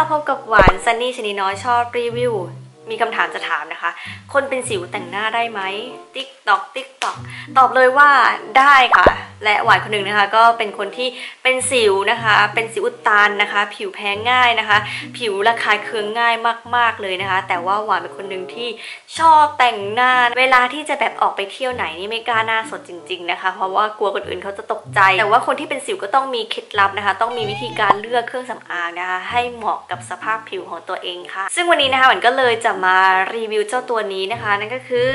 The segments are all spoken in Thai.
มาพบกับหวานซันนี่ชะนีน้อยชอบรีวิว มีคำถามจะถามนะคะ คนเป็นสิวแต่งหน้าได้ไหม ติ๊กตอก ติ๊กตอก ตอบเลยว่าได้ค่ะ และหวานคนหนึ่งนะคะ ก็เป็นคนที่เป็นสิวนะคะ เป็นสิวอุดตันนะคะ ผิวแพ้ง่ายนะคะ ผิวระคายเคืองง่ายมาก ๆเลยนะคะ แต่ว่าหวานเป็นคนหนึ่งที่ชอบแต่งหน้าเวลาที่จะแบบออกไปเที่ยวไหนนี่ไม่กล้าหน้าสดจริง ๆนะคะ เพราะว่ากลัวคนอื่นเขาจะตกใจ แต่ว่าคนที่เป็นสิวก็ต้องมีเคล็ดลับนะคะ ต้องมีวิธีการเลือกเครื่องสำอางนะคะ ให้เหมาะกับสภาพผิวของตัวเองค่ะ ซึ่งวันนี้นะคะหวานก็เลยจะมารีวิวเจ้าตัวนี้นะคะ นั่นก็คือ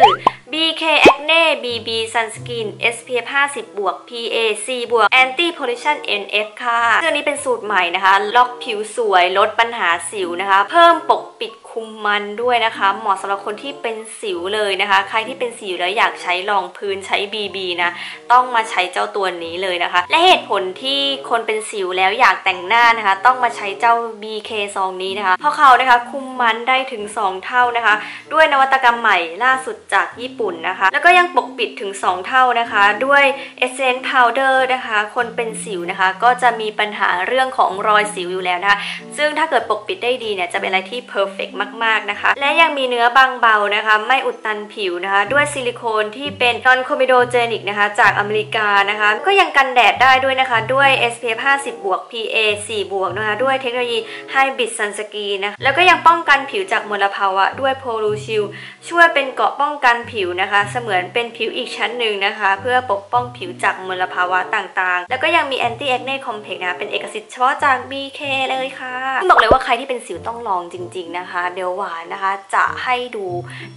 BK Acne BB Sunscreen SPF 50 บวก PA C บวก Anti Pollution NF ค่ะเรื่องนี้เป็นสูตรใหม่นะคะ ล็อกผิวสวย ลดปัญหาสิวนะคะ เพิ่มปกปิด คุมมันด้วยนะคะ เหมาะสำหรับคนที่เป็นสิวเลยนะคะ ใครที่เป็นสิวแล้วอยากใช้รองพื้นใช้ BB นะต้องมาใช้เจ้าตัวนี้เลยนะคะ และเหตุผลที่คนเป็นสิวแล้วอยากแต่งหน้านะคะ ต้องมาใช้เจ้า BK ซองนี้นะคะ เพราะเขานะคะคุมมันได้ถึง 2 เท่านะคะ ด้วยนวัตกรรมใหม่ล่าสุดจากญี่ปุ่นนะคะ แล้วก็ยังปกปิดถึง 2 เท่านะคะ ด้วย Essence Powder นะคะ คนเป็นสิวนะคะ ก็จะมีปัญหาเรื่องของรอยสิวอยู่แล้วนะคะ ซึ่งถ้าเกิดปกปิดได้ดีเนี่ยจะเป็นอะไรที่ perfect มากๆนะคะ และยังมีเนื้อบางเบานะคะ ไม่อุดตันผิวนะคะ ด้วยซิลิโคนที่เป็น non comedogenic นะคะ จากอเมริกานะคะ ก็ยังกันแดดได้ด้วยนะคะ ด้วย SPF 50บวก PA 4บวกนะคะ ด้วยเทคโนโลยี Hybrid Sunscreen นะคะแล้วก็ยังป้องกันผิวจากมลภาวะ ด้วย Polu Shield ช่วยเป็นเกราะป้องกันผิวนะคะ เสมือนเป็นผิวอีกชั้นหนึ่งนะคะ เพื่อปกป้องผิวจากมลภาวะต่างๆ แล้วก็ยังมี Anti Acne Complex นะคะเป็นเอกสิทธิ์เฉพาะจาก BK เลยค่ะ บอกเลยว่าใครที่เป็นสิวต้องลองจริง ๆนะคะเดี๋ยวหวานนะคะ จะให้ดู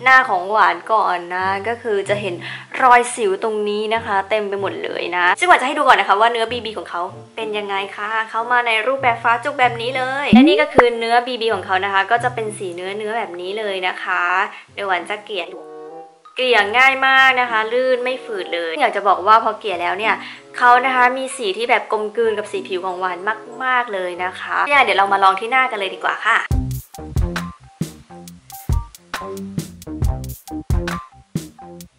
หน้าของหวานก่อนนะ ก็คือจะเห็นรอยสิวตรงนี้นะคะ เต็มไปหมดเลยนะ ซึ่งหวานจะให้ดูก่อนนะคะว่าเนื้อ BB ของเขาเป็นยังไงคะเขามาในรูปแบบฟ้าจุกแบบนี้เลย และนี่ก็คือเนื้อ BB ของเขานะคะ ก็จะเป็นสีเนื้อเนื้อแบบนี้เลยนะคะ เดี๋ยวหวานจะเกลี่ยดูเกลี่ยง่ายมากนะคะ ลื่นไม่ฝืดเลย อยากจะบอกว่าพอเกลี่ยแล้วเนี่ยเขานะคะมีสีที่แบบกลมกลืนกับสีผิวของหวานมาก ๆเลยนะคะเนี่ยเดี๋ยวเรามาลองที่หน้ากันเลยดีกว่าค่ะ Thank you.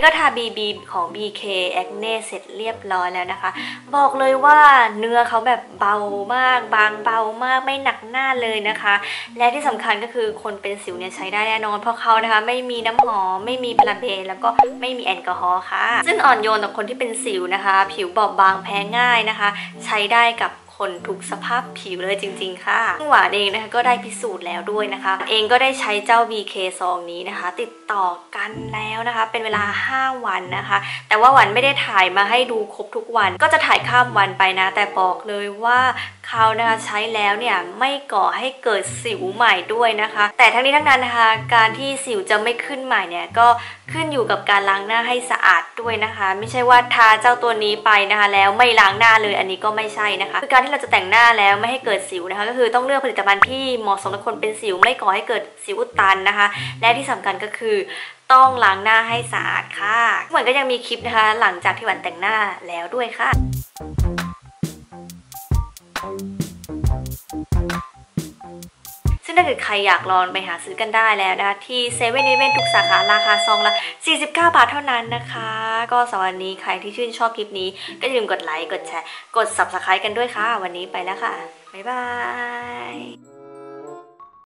นี้ก็ทา BB ของ BK Acne เสร็จเรียบร้อยแล้วนะคะ บอกเลยว่าเนื้อเขาแบบเบามาก บางเบามากไม่หนักหน้าเลยนะคะ และที่สำคัญก็คือคนเป็นสิวเนี่ยใช้ได้แน่นอน เพราะเขานะคะไม่มีน้ำหอม ไม่มีพาราเบนแล้วก็ไม่มีแอลกอฮอล์ค่ะ ซึ่งอ่อนโยนต่อคนที่เป็นสิวนะคะ ผิวบอบบางแพ้ง่ายนะคะ ใช้ได้กับ คนทุกสภาพผิวเลยจริง ๆ ค่ะซึ่งหวานเองนะคะก็ได้พิสูจน์แล้วด้วยนะคะ เองก็ได้ใช้เจ้า BK ซองนี้นะคะ ติดต่อกันแล้วนะคะ เป็นเวลา 5 วันนะคะ แต่ว่าหวานไม่ได้ถ่ายมาให้ดูครบทุกวัน ก็จะถ่ายข้ามวันไปนะ แต่บอกเลยว่า เขานะคะใช้แล้วเนี่ยไม่ก่อให้เกิดสิวใหม่ด้วยนะคะ แต่ทั้งนี้ทั้งนั้นนะคะการที่สิวจะไม่ขึ้นใหม่เนี่ยก็ขึ้นอยู่กับการล้างหน้าให้สะอาดด้วยนะคะ ไม่ใช่ว่าทาเจ้าตัวนี้ไปนะคะ แล้วไม่ล้างหน้าเลยอันนี้ก็ไม่ใช่นะคะคือการที่เราจะแต่งหน้าแล้วไม่ให้เกิดสิวนะคะ ก็คือต้องเลือกผลิตภัณฑ์ที่เหมาะสมกับคนเป็นสิวไม่ก่อให้เกิดสิวอุดตันนะคะ และที่สำคัญก็คือต้องล้างหน้าให้สะอาดค่ะเหมือนก็ยังมีคลิปนะคะ หลังจากที่หวันแต่งหน้าแล้วด้วยค่ะาเกิดใครอยากลองไปหาซื้อกันได้แล้วนะคะที่เซเว่นอีเวนทุกสาขาราคาซองละ 49 บาทเท่านั้นนะคะ ก็สำหรับวันนี้ใครที่ชื่นชอบคลิปนี้ ก็อย่าลืมกดไลค์กดแชร์ กด subscribe กันด้วยค่ะ วันนี้ไปแล้วค่ะ บ๊ายบาย